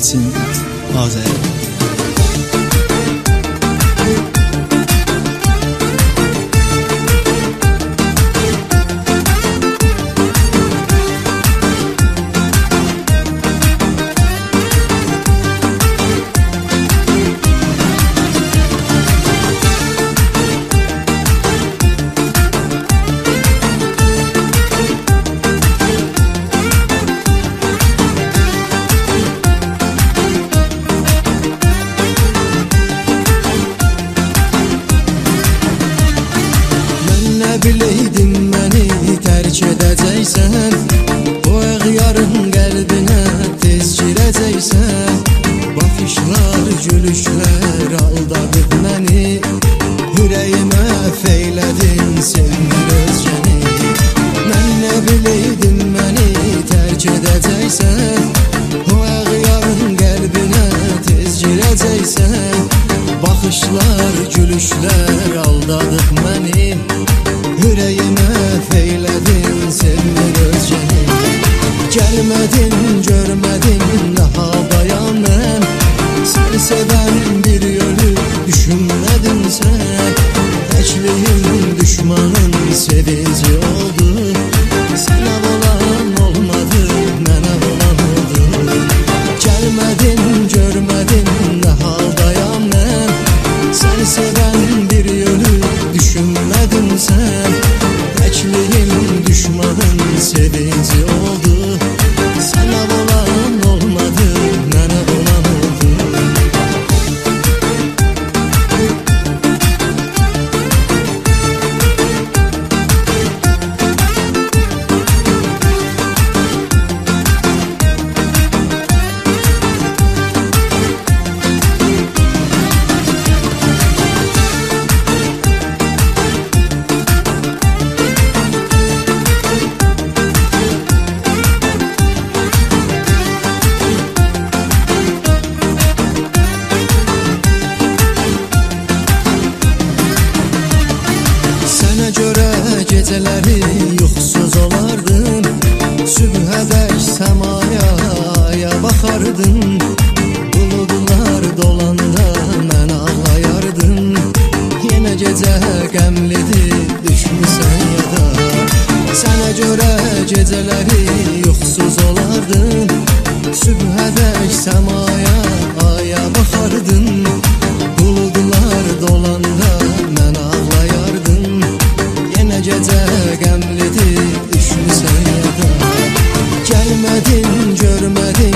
亲，抱在。Biləydim məni tərk edəcəksən O əğyarın qəlbinə tez girəcəksən Baxışlar, gülüşlər Görmedin görmedin daha bayanım Seni seven bir yönü düşünmedin sen. Tekliğin düşmanın sevici oldu Sana olan olmadı bana olan oldu Gelmedin görmedin daha dayanım Seni seven bir yönü düşünmedin sen. Tekliğin düşmanın sevici oldu görə gecələri yuxusuz olardım Sübhədək səmaya aya baxardım Buludlar dolanda mən ağlayardım. Yenə gecə qəmlidir düşmüsən yada Sənə görə gecələri yuxusuz olardım Sübhədək səmaya görmedim